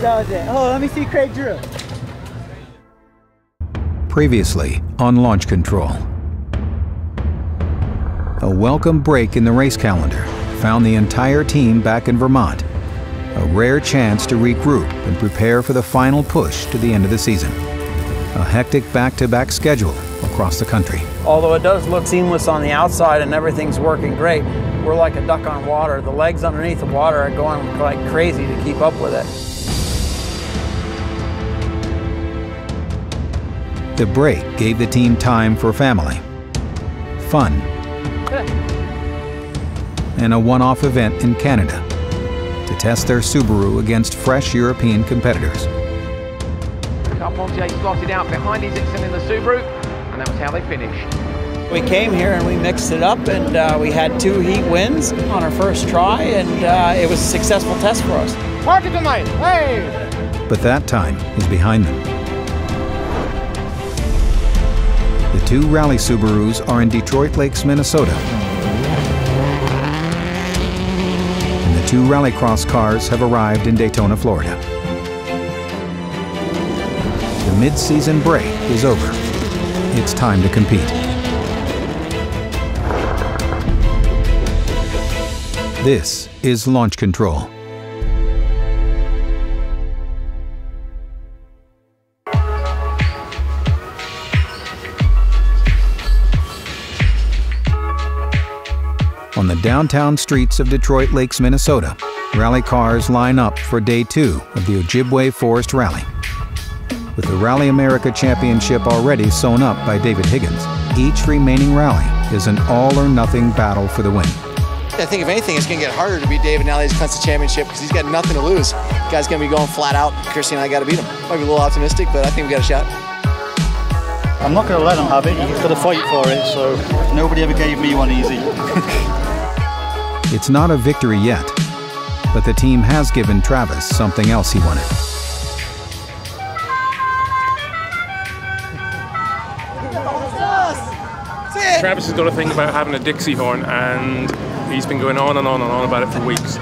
how Higgins does it. Oh, let me see Craig Drew. Previously on launch control. A welcome break in the race calendar found the entire team back in Vermont. A rare chance to regroup and prepare for the final push to the end of the season. A hectic back-to-back schedule across the country. Although it does look seamless on the outside and everything's working great, we're like a duck on water. The legs underneath the water are going like crazy to keep up with it. The break gave the team time for family, fun, and a one-off event in Canada to test their Subaru against fresh European competitors. Carpentier slotted out behind Isachsen in the Subaru, and that was how they finished. We came here and we mixed it up, and uh, we had two heat wins on our first try, and uh, it was a successful test for us. Park it tonight, hey! But that time is behind them. Two rally Subarus are in Detroit Lakes, Minnesota. And the two rallycross cars have arrived in Daytona, Florida. The mid-season break is over. It's time to compete. This is Launch Control. On the downtown streets of Detroit Lakes, Minnesota, rally cars line up for day two of the Ojibwe Forest Rally. With the Rally America Championship already sewn up by David Higgins, each remaining rally is an all-or-nothing battle for the win. I think if anything, it's going to get harder to beat David now that he's clinched the championship because he's got nothing to lose. The guy's going to be going flat out. Chrissy and I got to beat him. Might be a little optimistic, but I think we got a shot. I'm not going to let him have it. He's got to fight for it. So nobody ever gave me one easy. It's not a victory yet, but the team has given Travis something else he wanted. Travis has got a thing about having a Dixie horn, and he's been going on and on and on about it for weeks.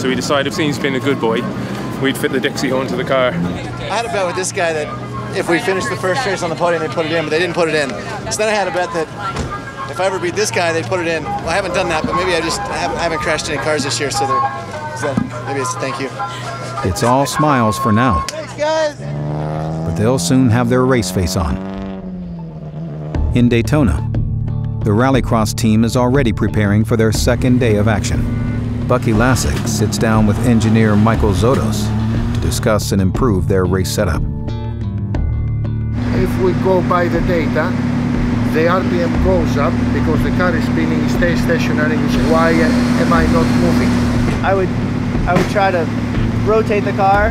So we decided, since he's been a good boy, we'd fit the Dixie horn to the car. I had a bet with this guy that if we finished the first race on the podium, they'd put it in, but they didn't put it in. So then I had a bet that if I ever beat this guy, they'd put it in. Well, I haven't done that, but maybe I just I haven't, I haven't crashed any cars this year, so, so maybe it's a thank you. It's all smiles for now, Thanks, guys. but they'll soon have their race face on. In Daytona, the rallycross team is already preparing for their second day of action. Bucky Lasek sits down with engineer Michael Zotos to discuss and improve their race setup. If we go by the data, the RPM goes up because the car is spinning, stays stationary. Why am I not moving? I would, I would try to rotate the car,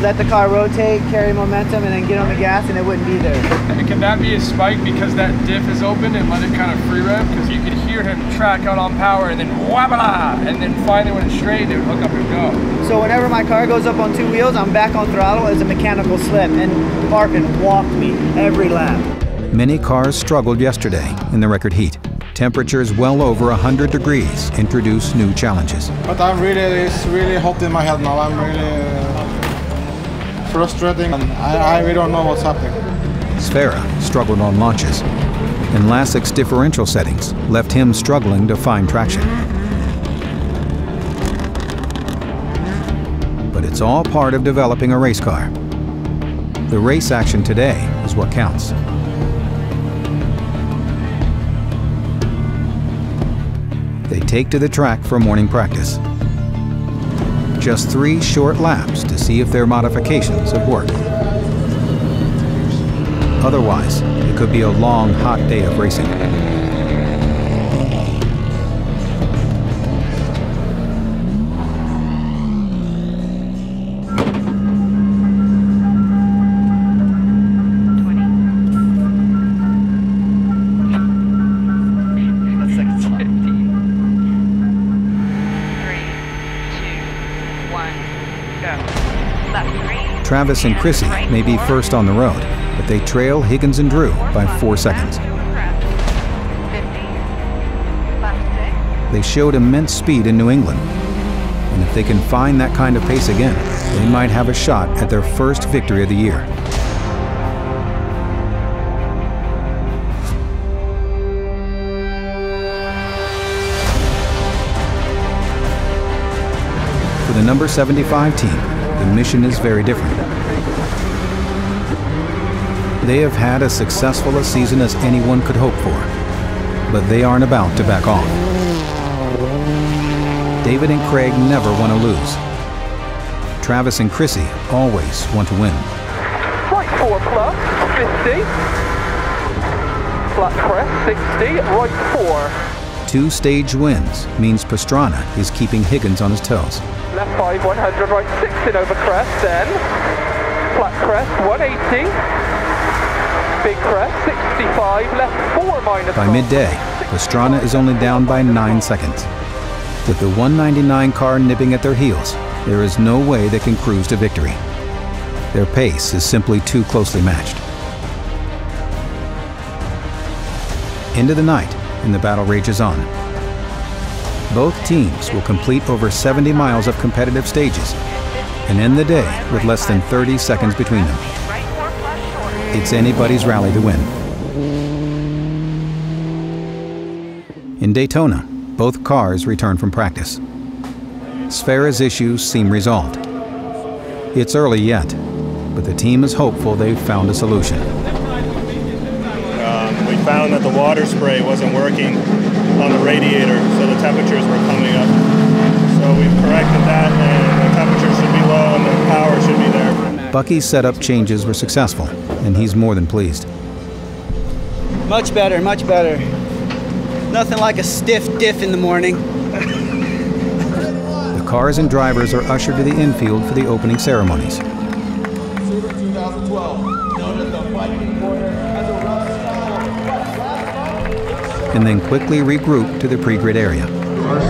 let the car rotate, carry momentum, and then get on the gas, and it wouldn't be there. And can that be a spike because that diff is open and let it kind of free rev? Because you could hear him track out on power and then wabala, and then finally when it's straight, it would hook up and go. So whenever my car goes up on two wheels, I'm back on throttle as a mechanical slip, and Martin walked me every lap. Many cars struggled yesterday in the record heat. Temperatures well over 100 degrees introduce new challenges. But I'm really, it's really hot in my head now. I'm really uh, frustrating and I, I really don't know what's happening. Sverre struggled on launches, and Lasek's differential settings left him struggling to find traction. But it's all part of developing a race car. The race action today is what counts. They take to the track for morning practice. Just three short laps to see if their modifications have worked. Otherwise, it could be a long, hot day of racing. Travis and Chrissy may be first on the road, but they trail Higgins and Drew by four seconds. They showed immense speed in New England, And if they can find that kind of pace again, they might have a shot at their first victory of the year. For the number 75 team, the mission is very different. They have had as successful a season as anyone could hope for, but they aren't about to back off. David and Craig never want to lose. Travis and Chrissy always want to win. Right four plus, 50. Flat crest, 60. Right four. Two stage wins means Pastrana is keeping Higgins on his toes. Left five, 100. Right six in over crest, then. Flat crest, 180. Big crest, 65. Left four minus By midday, Pastrana is only down by nine seconds. With the 199 car nipping at their heels, there is no way they can cruise to victory. Their pace is simply too closely matched. Into the night, and the battle rages on. Both teams will complete over 70 miles of competitive stages and end the day with less than 30 seconds between them. It's anybody's rally to win. In Daytona, both cars return from practice. Sverre's issues seem resolved. It's early yet, but the team is hopeful they've found a solution. We found that the water spray wasn't working on the radiator, so the temperatures were coming up. So we've corrected that, and the temperature should be low and the power should be there. Bucky's setup changes were successful, and he's more than pleased. Much better, much better. Nothing like a stiff diff in the morning. The cars and drivers are ushered to the infield for the opening ceremonies. And then quickly regroup to the pre-grid area.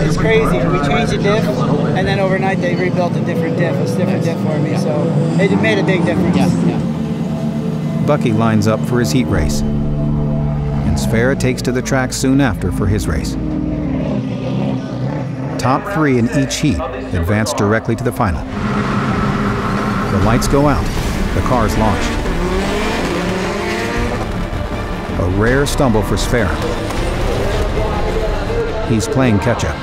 It's crazy. We changed the diff, and then overnight they rebuilt a different diff, a different diff for me. So it made a big difference. Bucky lines up for his heat race. And Sverre takes to the track soon after for his race. Top three in each heat advance directly to the final. The lights go out. The car's launched. A rare stumble for Sverre. He's playing catch-up.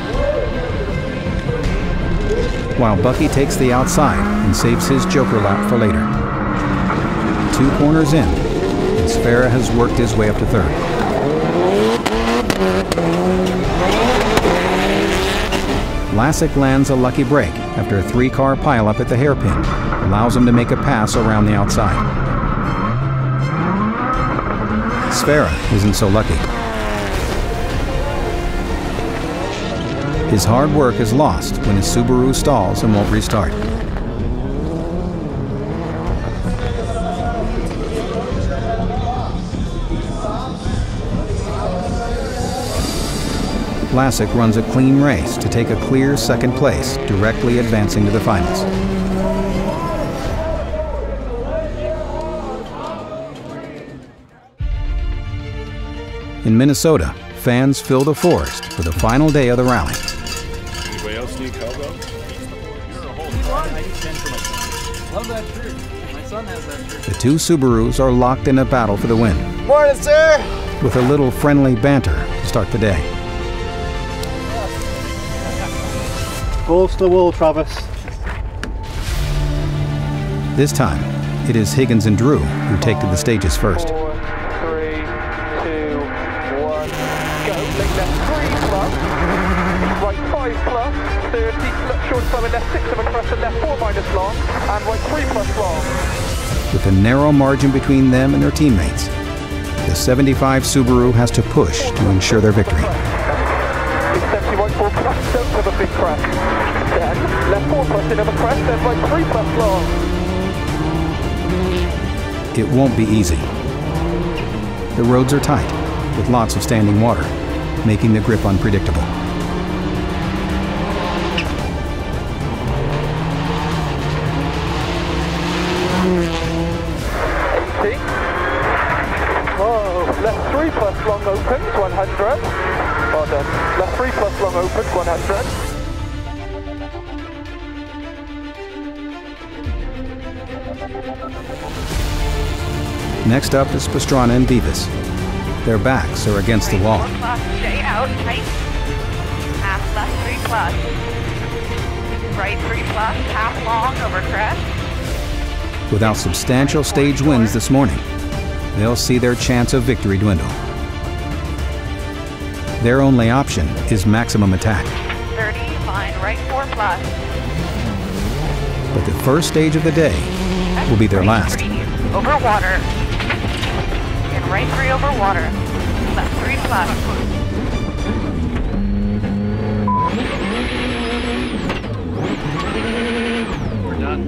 While Bucky takes the outside and saves his joker lap for later. Two corners in, and Sverre has worked his way up to third. Lasek lands a lucky break after a three-car pileup at the hairpin allows him to make a pass around the outside. Sverre isn't so lucky. His hard work is lost when his Subaru stalls and won't restart. Lasek runs a clean race to take a clear second place, directly advancing to the finals. In Minnesota, fans fill the forest for the final day of the rally. Anybody else need cowbell? Love that shirt. My son has that shirt. The two Subarus are locked in a battle for the win, Morning, sir. with a little friendly banter to start the day. Balls to the wall, Travis. This time, it is Higgins and Drew who take to the stages first. Short five left six a crest and left four minus long. And right three plus long. With a narrow margin between them and their teammates, the 75 Subaru has to push to ensure their victory. Big 70 right four. Don't have a big crest. Then left four plus in of a crest. Right three plus long. It won't be easy. The roads are tight, with lots of standing water, making the grip unpredictable. Next up is Pastrana and Beavis. Their backs are against the wall. Four plus, J out, tight. Half left, three plus. Right, three plus, half long over crest. Without substantial stage wins this morning, they'll see their chance of victory dwindle. Their only option is maximum attack. 30, line right, four plus. But the first stage of the day will be their last. Over water. And right three over water. Left three plus. We're done.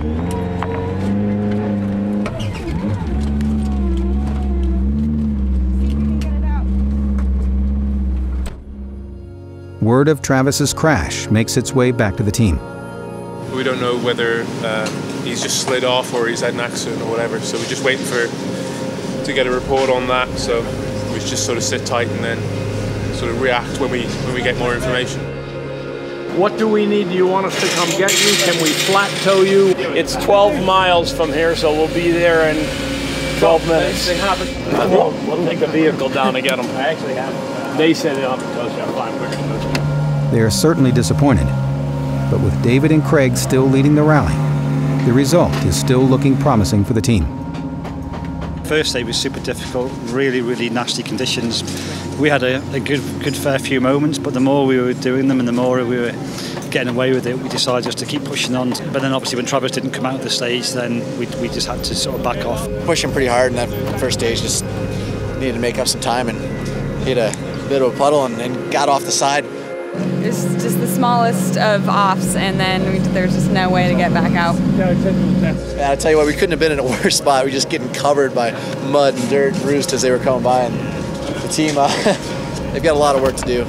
Word of Travis's crash makes its way back to the team. We don't know whether uh, he's just slid off or he's had an accident or whatever. So we're just waiting for to get a report on that. So we just sort of sit tight and then sort of react when we when we get more information. What do we need? Do you want us to come get you? Can we flat tow you? It's 12 miles from here, so we'll be there in 12 minutes. They have it. We'll, we'll take a vehicle down to get them. I actually have. They said they'll have to tow you. I'm fine. We're gonna tow you. They are certainly disappointed, but with David and Craig still leading the rally, the result is still looking promising for the team. First day was super difficult, really, really nasty conditions. We had a, a good, good fair few moments, but the more we were doing them and the more we were getting away with it, we decided just to keep pushing on. But then obviously when Travis didn't come out of the stage, then we, we just had to sort of back off. Pushing pretty hard in that first stage, just needed to make up some time and hit a bit of a puddle and, and got off the side. It was just the smallest of offs, and then we, there's just no way to get back out. Yeah, I tell you what, we couldn't have been in a worse spot. We just getting covered by mud and dirt and roost as they were coming by, and the team, uh, they've got a lot of work to do.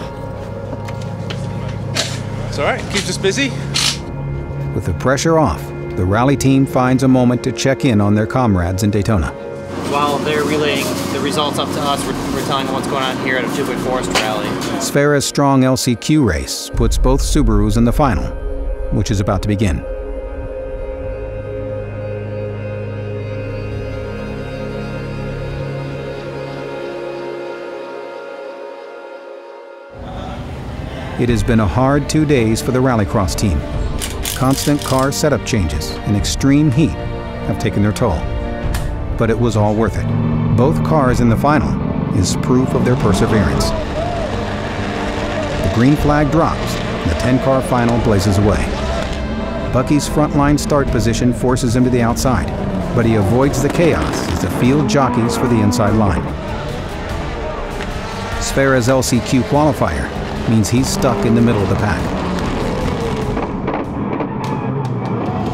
It's all right. Keeps us busy. With the pressure off, the rally team finds a moment to check in on their comrades in Daytona. While they're relaying the results up to us, we're, we're telling them what's going on here at Ojibwe Forest Rally. Sverre's strong LCQ race puts both Subarus in the final, which is about to begin. It has been a hard two days for the Rallycross team. Constant car setup changes and extreme heat have taken their toll. But it was all worth it. Both cars in the final is proof of their perseverance. The green flag drops, and the 10 car final blazes away. Bucky's frontline start position forces him to the outside, but he avoids the chaos as the field jockeys for the inside line. Sverre's LCQ qualifier means he's stuck in the middle of the pack.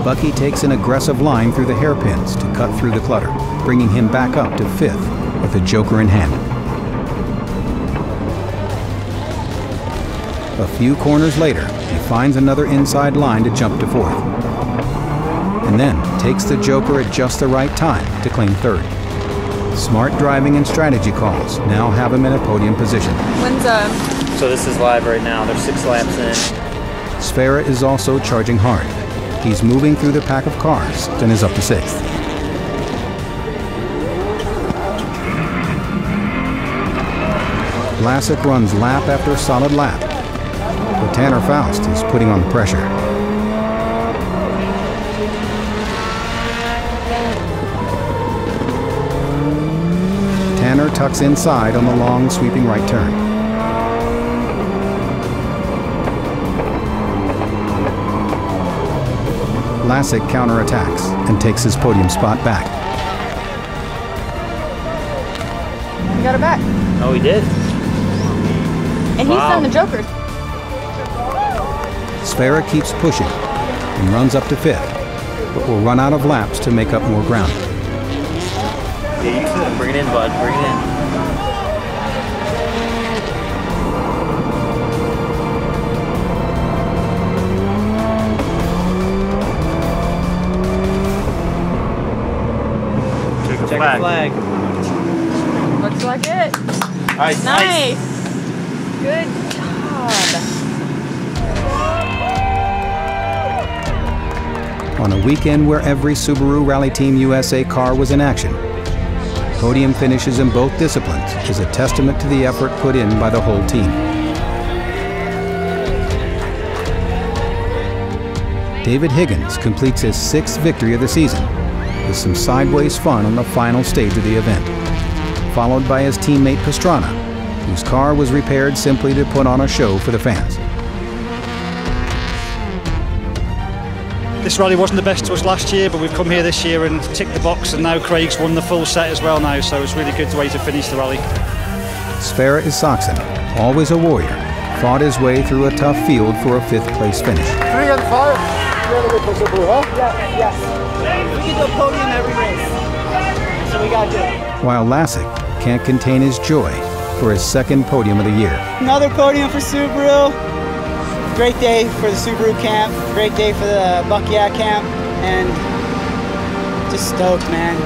Bucky takes an aggressive line through the hairpins to cut through the clutter, bringing him back up to fifth with the Joker in hand. A few corners later, he finds another inside line to jump to fourth. And then takes the Joker at just the right time to claim third. Smart driving and strategy calls now have him in a podium position. When's uh, So this is live right now. There's six laps in. Sverre is also charging hard. He's moving through the pack of cars and is up to sixth. Lasek runs lap after solid lap, but Tanner Foust is putting on the pressure. Tanner tucks inside on the long sweeping right turn. Lasek counterattacks and takes his podium spot back. he got it back. Oh, he did? And he's done the Jokers. Sverre keeps pushing and runs up to fifth, but will run out of laps to make up more ground. Bring it in, bud. Bring it in. Check the flag. the flag. Looks like it. Nice. Nice. Good job. on a weekend where every Subaru Rally Team USA car was in action. Podium finishes in both disciplines is a testament to the effort put in by the whole team. David Higgins completes his sixth victory of the season with some sideways fun on the final stage of the event, followed by his teammate Pastrana, whose car was repaired simply to put on a show for the fans. This rally wasn't the best to us last year, but we've come here this year and ticked the box, and now Craig's won the full set as well now, so it's really good way to finish the rally. Sverre Isachsen, always a warrior, fought his way through a tough field for a fifth place finish. Three and five. Together with huh? Yes, yes. We can do podium every race. So we gotta. While Lasek can't contain his joy for his second podium of the year. Another podium for Subaru. Great day for the Subaru camp. Great day for the Buckeye camp. And just stoked, man.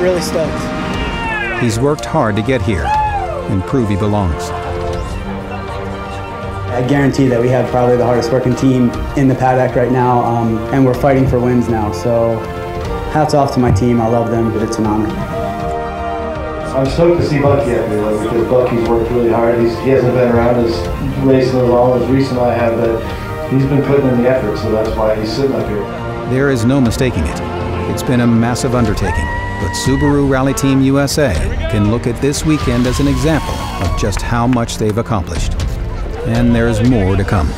Really stoked. He's worked hard to get here and prove he belongs. I guarantee that we have probably the hardest working team in the paddock right now, um, and we're fighting for wins now. So, hats off to my team. I love them, but it's an honor. I'm stoked to see Bucky up here though, because Bucky's worked really hard. He's, he hasn't been around as racing as long as recent I have, but he's been putting in the effort, so that's why he's sitting up here. There is no mistaking it. It's been a massive undertaking, but Subaru Rally Team USA can look at this weekend as an example of just how much they've accomplished. And there's more to come.